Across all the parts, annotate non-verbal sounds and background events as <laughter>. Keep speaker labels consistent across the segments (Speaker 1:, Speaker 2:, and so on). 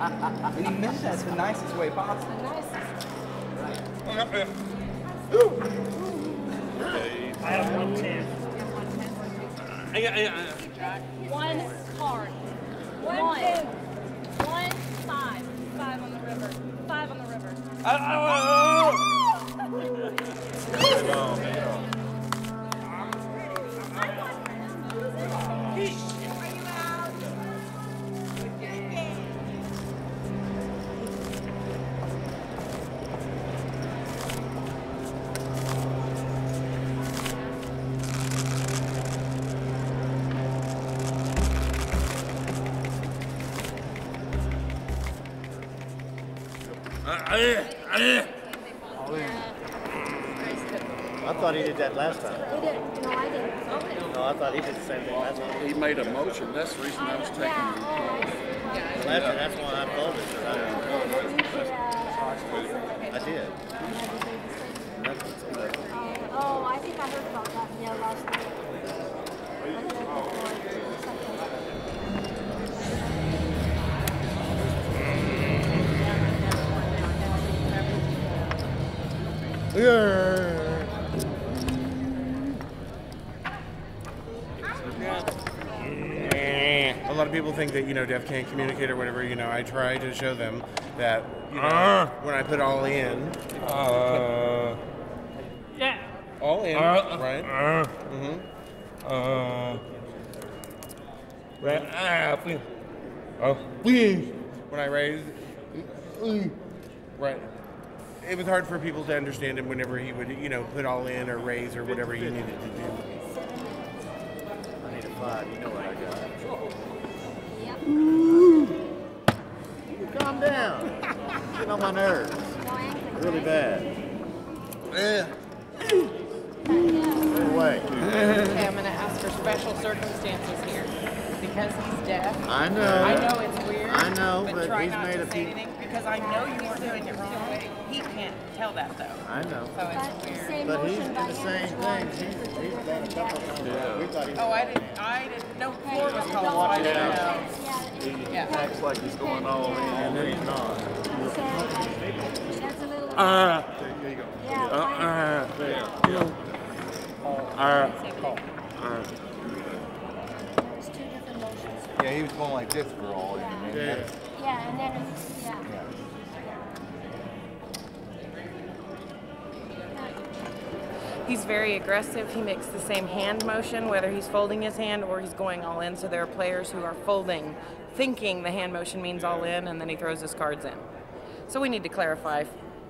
Speaker 1: and he meant that the nicest way possible.
Speaker 2: I have one ten.
Speaker 3: I got one ten. One card. One. One five. Five on the river. Five on the river. <laughs>
Speaker 4: I thought he did that last time.
Speaker 3: He did. No, I didn't.
Speaker 4: No, I thought he did the same thing last time.
Speaker 5: He made a motion, that's the reason I was taking
Speaker 3: Yeah.
Speaker 5: it.
Speaker 3: Oh,
Speaker 4: Last time, that's why I folded. but I-
Speaker 3: yeah.
Speaker 4: Uh, I did.
Speaker 3: Oh, oh, I think I heard about that. Yeah, last night.
Speaker 6: A lot of people think that you know deaf can't communicate or whatever. You know, I try to show them that you know when I put all in,
Speaker 2: Uh, yeah.
Speaker 6: all in,
Speaker 2: Uh,
Speaker 6: right?
Speaker 2: Uh,
Speaker 6: hmm
Speaker 2: uh, right. Ah, please.
Speaker 6: Oh, please. When I raise, right. It was hard for people to understand him whenever he would, you know, put all in or raise or whatever he needed to do.
Speaker 4: I need a five. You know what I got. Calm down. Getting on my nerves. Really bad. Go away.
Speaker 7: Okay, I'm gonna ask for special circumstances here. Because he's deaf.
Speaker 4: I know.
Speaker 7: I know it's weird.
Speaker 4: I know, but
Speaker 7: try
Speaker 4: he's
Speaker 7: not
Speaker 4: made
Speaker 7: to
Speaker 4: a
Speaker 7: say
Speaker 4: few-
Speaker 7: anything because I know you weren't doing it wrong. He can't tell that though.
Speaker 4: I know.
Speaker 7: So
Speaker 3: But
Speaker 7: it's weird.
Speaker 3: same
Speaker 4: But he's
Speaker 3: motion
Speaker 4: did
Speaker 3: by
Speaker 4: the
Speaker 3: him
Speaker 4: same
Speaker 3: as well.
Speaker 4: thing. He's, he's done a couple times. We thought he was
Speaker 7: Oh, I didn't. I didn't. No floor was called. so I
Speaker 4: Watch
Speaker 7: didn't
Speaker 4: out.
Speaker 7: know.
Speaker 4: He
Speaker 7: Yeah.
Speaker 4: acts like he's going all in, and then he's not.
Speaker 3: So, that's a little.
Speaker 2: Uh,
Speaker 4: There you go.
Speaker 3: yeah.
Speaker 2: uh,
Speaker 3: fine.
Speaker 2: uh, uh,
Speaker 3: It's two different motions.
Speaker 1: Yeah, he was going like this for all in. man.
Speaker 4: Yeah.
Speaker 3: Yeah, and then it's, yeah.
Speaker 7: He's very aggressive. He makes the same hand motion, whether he's folding his hand or he's going all in. So there are players who are folding, thinking the hand motion means all in, and then he throws his cards in. So we need to clarify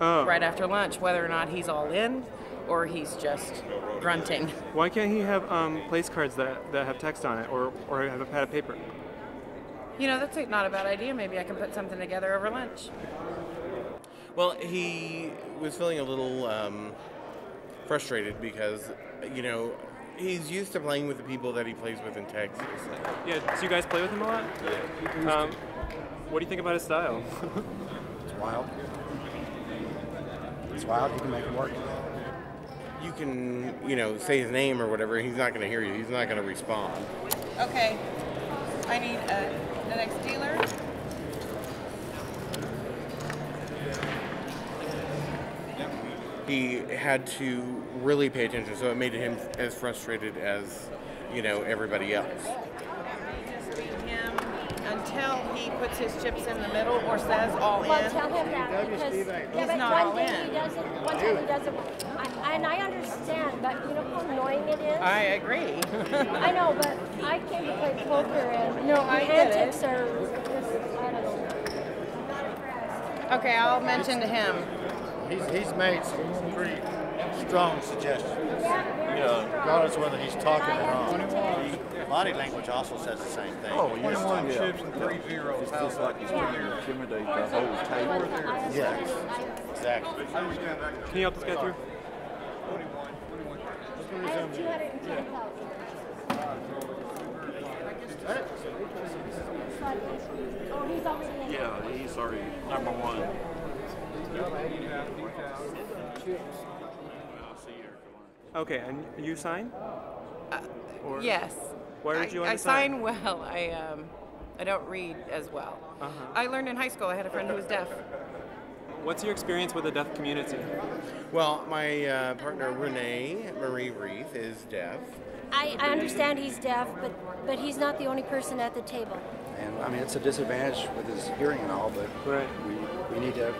Speaker 8: Oh.
Speaker 7: right after lunch whether or not he's all in or he's just grunting.
Speaker 8: Why can't he have um, place cards that, that have text on it or, or have a pad of paper?
Speaker 7: You know, that's not a bad idea. Maybe I can put something together over lunch.
Speaker 6: Well, he was feeling a little um, frustrated because, you know, he's used to playing with the people that he plays with in Texas.
Speaker 8: Yeah, so you guys play with him a lot? Um, what do you think about his style? <laughs>
Speaker 4: It's wild. It's wild. You can make it work.
Speaker 6: You can, you know, say his name or whatever, he's not going to hear you. He's not going to respond.
Speaker 7: Okay. I need uh, the next dealer.
Speaker 6: He had to really pay attention, so it made him as frustrated as, you know, everybody else.
Speaker 7: Him until he puts his chips in the middle or says all
Speaker 3: Well,
Speaker 7: in.
Speaker 3: tell him that because yeah, but
Speaker 7: not all
Speaker 3: one day
Speaker 7: in.
Speaker 3: he doesn't. One time he doesn't. I, and I understand, but you know how annoying it is.
Speaker 7: I agree.
Speaker 3: I know, but I came to play poker and
Speaker 7: No, I
Speaker 3: the
Speaker 7: get it.
Speaker 3: antics are just I don't know.
Speaker 7: Okay, I'll mention to him.
Speaker 4: He's, he's made some pretty strong suggestions.
Speaker 3: Yeah,
Speaker 4: You know, regardless of whether he's talking or not. Body language also says the same thing.
Speaker 5: Oh, yeah.
Speaker 1: 21
Speaker 5: yeah.
Speaker 1: chips and three zeros.
Speaker 5: It's just like he's trying to intimidate the whole table.
Speaker 4: Yes, exactly.
Speaker 8: Can you help this guy through?
Speaker 5: Yeah, he's already number one. I'll see you.
Speaker 8: Okay, and you sign? Or
Speaker 7: Yes.
Speaker 8: Why
Speaker 7: I,
Speaker 8: did you
Speaker 7: I
Speaker 8: to sign?
Speaker 7: sign well. I um, I don't read as well.
Speaker 8: Uh-huh.
Speaker 7: I learned in high school. I had a friend who was deaf.
Speaker 8: What's your experience with the deaf community?
Speaker 6: Well, my uh, partner Renee Marie Reith is deaf.
Speaker 9: I, I understand he's deaf, but but he's not the only person at the table.
Speaker 10: And I mean, it's a disadvantage with his hearing and all, but
Speaker 8: Right.
Speaker 10: we, we need to.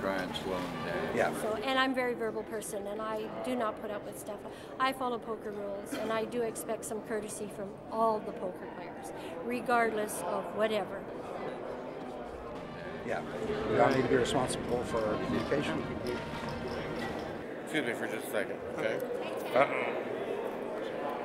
Speaker 5: Try and slow him down.
Speaker 10: Yeah.
Speaker 9: So, and I'm a very verbal person, and I do not put up with stuff. I follow poker rules, and I do expect some courtesy from all the poker players, regardless of whatever.
Speaker 10: Yeah. We all need to be responsible for our communication.
Speaker 6: Excuse me for just a second, okay? Uh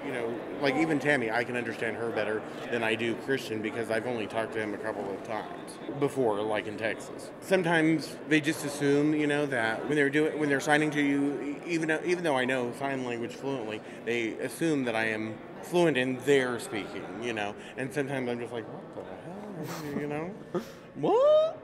Speaker 6: you know, like even Tammy, I can understand her better than I do Christian because I've only talked to him a couple of times before, like in Texas. Sometimes they just assume, you know, that when they're doing when they're signing to you, even though, even though I know sign language fluently, they assume that I am fluent in their speaking, you know. And sometimes I'm just like, what the hell, you know? <laughs> what?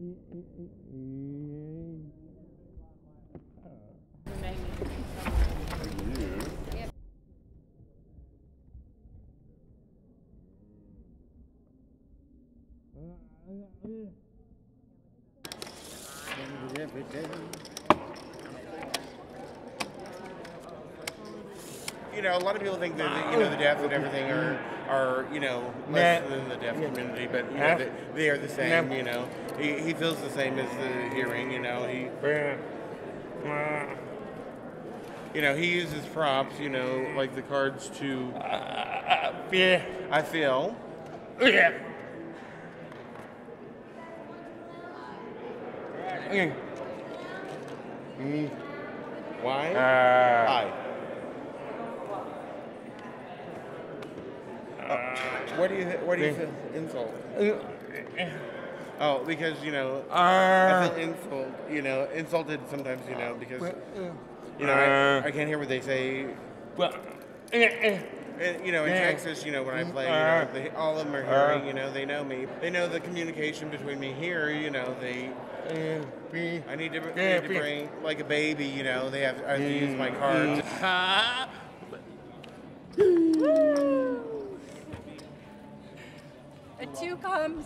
Speaker 6: You know, a lot of people think that you know the deaf and everything are are you know less than the deaf community, but you know, they, they are the same. You know, he, he feels the same as the hearing. You know, he you know he uses props. You know, like the cards to
Speaker 2: Yeah.
Speaker 6: I feel.
Speaker 2: Yeah. Mm.
Speaker 6: Why?
Speaker 2: Uh,
Speaker 6: Why? What do you what do you feel insult? Oh, because you know I feel insult. You know, insulted sometimes. You know because you know I, I can't hear what they say.
Speaker 2: Well,
Speaker 6: And, you know, in. Texas, you know, when I play, you
Speaker 2: Uh,
Speaker 6: know, they, all of them are
Speaker 2: uh,
Speaker 6: hearing. You know, they know me. They know the communication between me here. You know, they. I need to, need to bring like a baby. You know, they have, I have to use my cards.
Speaker 11: A two comes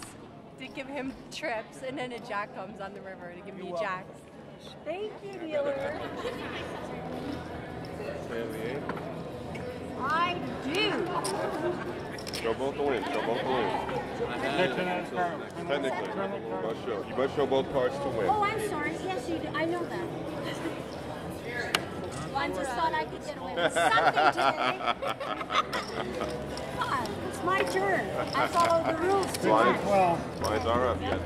Speaker 11: to give him trips, and then a jack comes on the river to give me jacks. Thank you, dealer. I do.
Speaker 12: Show both the wins. Show both the wins. Technically, you must show. You must show both cards to win.
Speaker 9: Oh, I'm sorry. Yes, you do. I know that. Well, I just thought I could get away with something today. <laughs> Come on, it's my turn. I follow the rules
Speaker 12: Lines,
Speaker 9: tonight.
Speaker 12: lines are up yet.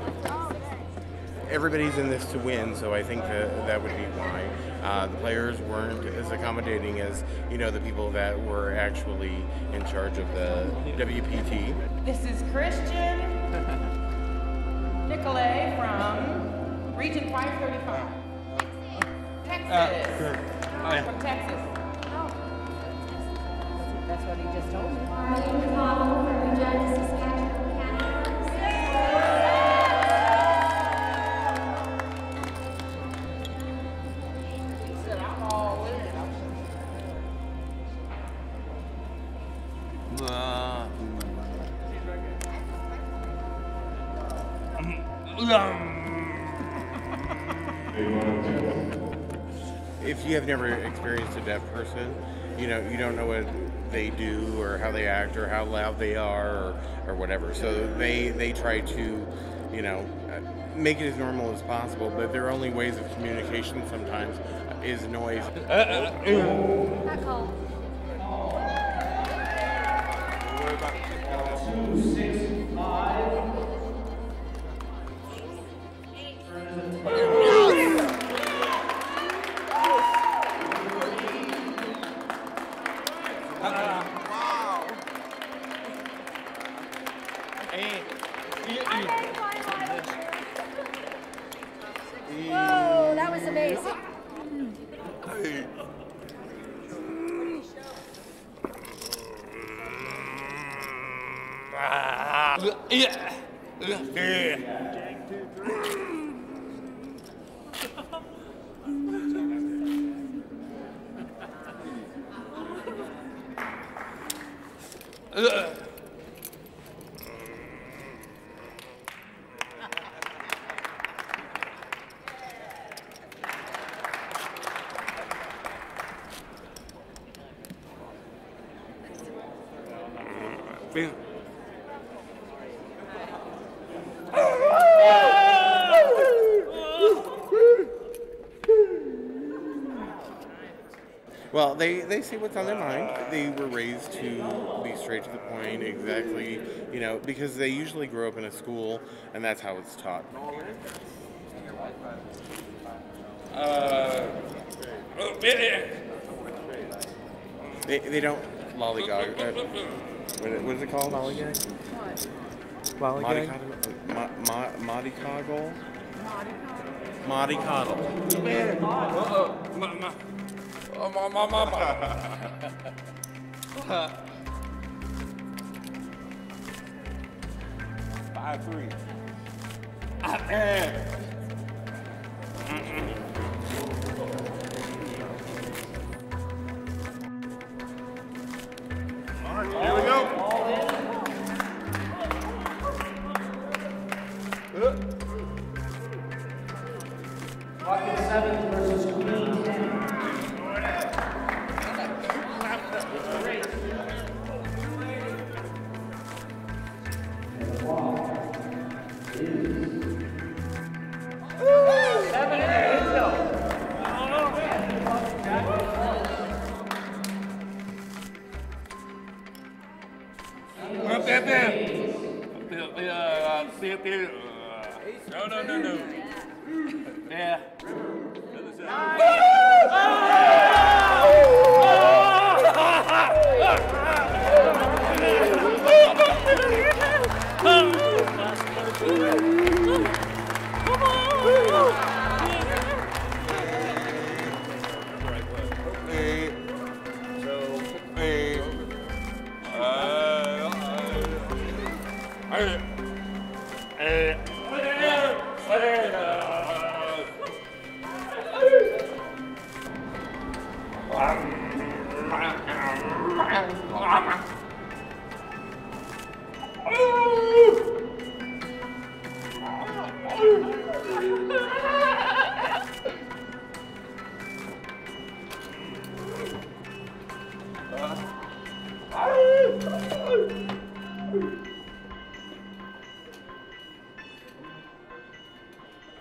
Speaker 6: Everybody's in this to win, so I think that that would be why uh, the players weren't as accommodating as you know the people that were actually in charge of the WPT.
Speaker 7: This is Christian Nicolay from Region 535. Texas. From Texas.
Speaker 11: That's what he just told me.
Speaker 6: If you have never experienced a deaf person, you know you don't know what they do or how they act or how loud they are or, or whatever. So they they try to, you know, uh, make it as normal as possible. But their only ways of communication sometimes is noise.
Speaker 9: That call. Whoa,
Speaker 8: Yeah.
Speaker 6: Well, they, they see what's on their mind. They were raised to be straight to the point, exactly, you know, because they usually grow up in a school and that's how it's taught.
Speaker 8: Uh, oh.
Speaker 6: They, they don't lollygag. Uh, what, is- what is it called? Lollygag?
Speaker 8: Lollygag?
Speaker 6: Mollycoddle? Mo- mo- Mollycoddle? Mollycoddle.
Speaker 8: Uh-oh. Ma, ma. Oh, ma, ma, ma, ma.
Speaker 2: Five three.
Speaker 8: Ah, eh.
Speaker 2: Here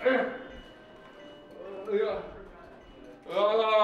Speaker 8: Uh, uh, uh,